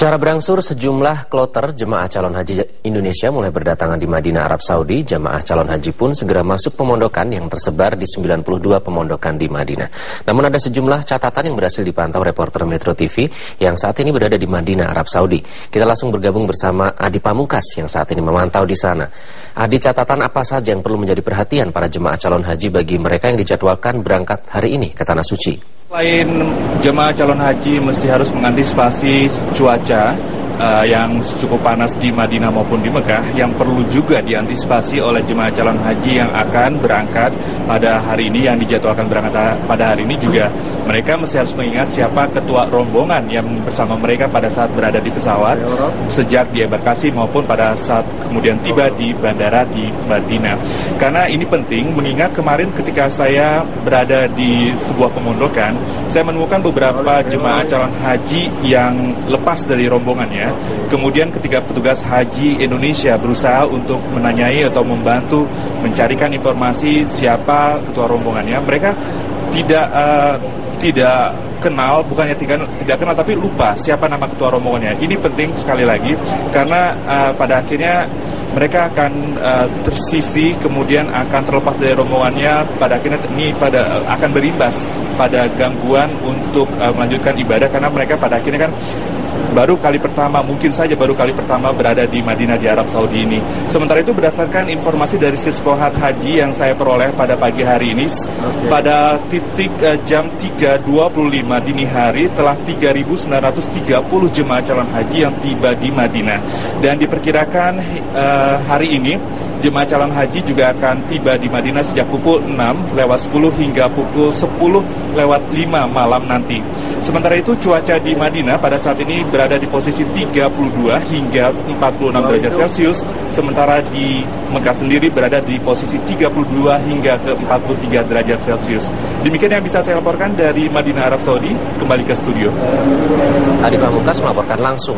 Secara berangsur sejumlah kloter jemaah calon haji Indonesia mulai berdatangan di Madinah, Arab Saudi. Jemaah calon haji pun segera masuk pemondokan yang tersebar di 92 pemondokan di Madinah. Namun ada sejumlah catatan yang berhasil dipantau reporter Metro TV yang saat ini berada di Madinah, Arab Saudi. Kita langsung bergabung bersama Adi Pamungkas yang saat ini memantau di sana. Adi, catatan apa saja yang perlu menjadi perhatian para jemaah calon haji bagi mereka yang dijadwalkan berangkat hari ini ke Tanah Suci? Selain jemaah calon haji mesti harus mengantisipasi cuaca uh, yang cukup panas di Madinah maupun di Mekah yang perlu juga diantisipasi oleh jemaah calon haji yang akan berangkat pada hari ini yang dijadwalkan berangkat pada hari ini juga. Mereka mesti harus mengingat siapa ketua rombongan yang bersama mereka pada saat berada di pesawat sejak di embarkasi maupun pada saat kemudian tiba di bandara di Madinah. Karena ini penting mengingat kemarin ketika saya berada di sebuah pemondokan saya menemukan beberapa jemaah calon haji yang lepas dari rombongannya Kemudian ketika petugas haji Indonesia berusaha untuk menanyai atau membantu mencarikan informasi siapa ketua rombongannya, mereka tidak uh, tidak kenal, bukannya tidak, tidak kenal tapi lupa siapa nama ketua rombongannya. Ini penting sekali lagi karena uh, pada akhirnya mereka akan uh, tersisi kemudian akan terlepas dari rombongannya pada akhirnya ini pada akan berimbas pada gangguan untuk uh, melanjutkan ibadah karena mereka pada akhirnya kan baru kali pertama, mungkin saja baru kali pertama berada di Madinah di Arab Saudi ini. Sementara itu berdasarkan informasi dari Siskohat Haji yang saya peroleh pada pagi hari ini, okay. pada titik uh, jam 3.25 dini hari telah 3.930 jemaah calon haji yang tiba di Madinah. Dan diperkirakan uh, hari ini jemaah calon haji juga akan tiba di Madinah sejak pukul 6 lewat 10 hingga pukul 10 lewat 5 malam nanti. Sementara itu cuaca di Madinah pada saat ini berada di posisi 32 hingga 46 derajat Celcius, sementara di Mekah sendiri berada di posisi 32 hingga ke 43 derajat Celcius. Demikian yang bisa saya laporkan dari Madinah Arab Saudi, kembali ke studio. Adi Pamungkas melaporkan langsung